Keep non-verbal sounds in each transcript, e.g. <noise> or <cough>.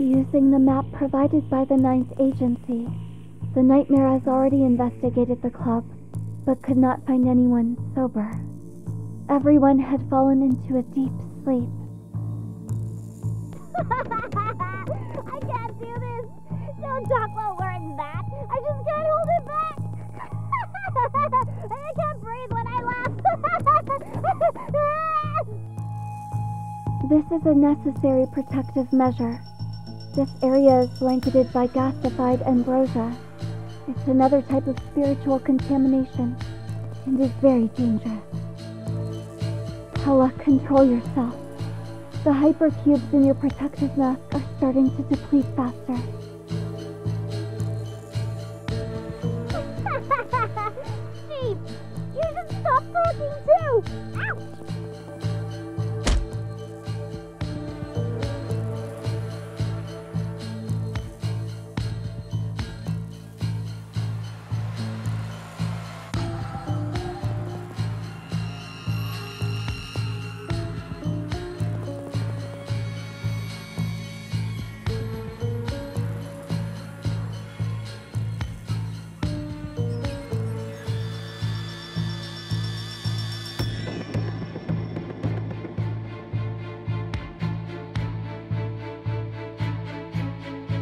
Using the map provided by the Ninth Agency, the Nightmare has already investigated the club, but could not find anyone sober. Everyone had fallen into a deep sleep. <laughs> I can't do this. Don't talk while wearing that. I just can't hold it back. <laughs> I can't breathe when I laugh. <laughs> This is a necessary protective measure. This area is blanketed by gasified ambrosia. It's another type of spiritual contamination and is very dangerous. Hella, control yourself. The hypercubes in your protective mask are starting to deplete faster.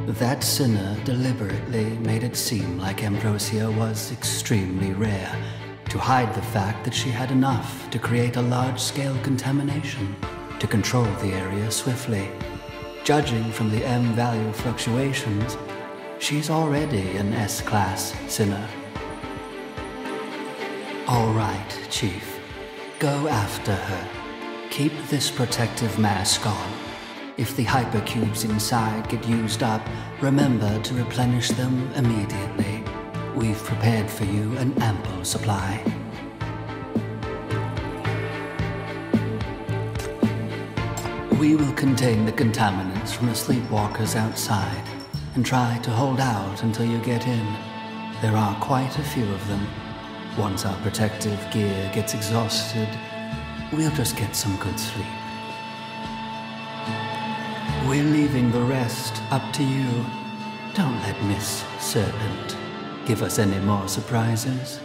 That sinner deliberately made it seem like Ambrosia was extremely rare to hide the fact that she had enough to create a large scale contamination to control the area swiftly. Judging from the M value fluctuations, she's already an S class sinner. All right, Chief. Go after her. Keep this protective mask on. If the hypercubes inside get used up, remember to replenish them immediately. We've prepared for you an ample supply. We will contain the contaminants from the sleepwalkers outside and try to hold out until you get in. There are quite a few of them. Once our protective gear gets exhausted, we'll just get some good sleep. We're leaving the rest up to you. Don't let Miss Serpent give us any more surprises.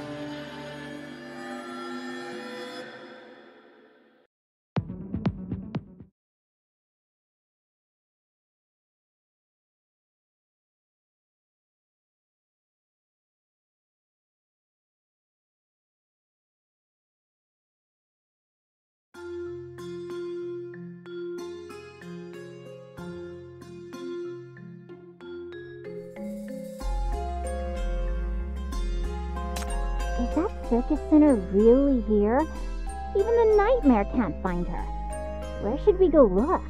Circus center really here? Even the nightmare can't find her. Where should we go look?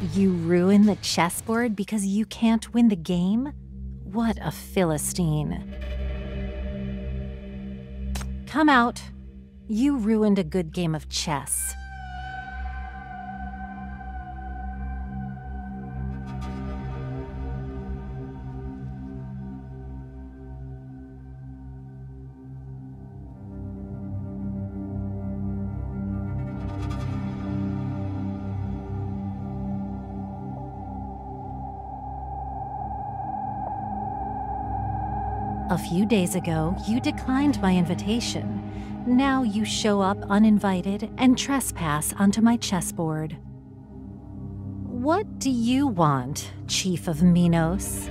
You ruin the chessboard because you can't win the game? What a Philistine. Come out. You ruined a good game of chess. A few days ago, you declined my invitation. Now you show up uninvited and trespass onto my chessboard. What do you want, Chief of Minos?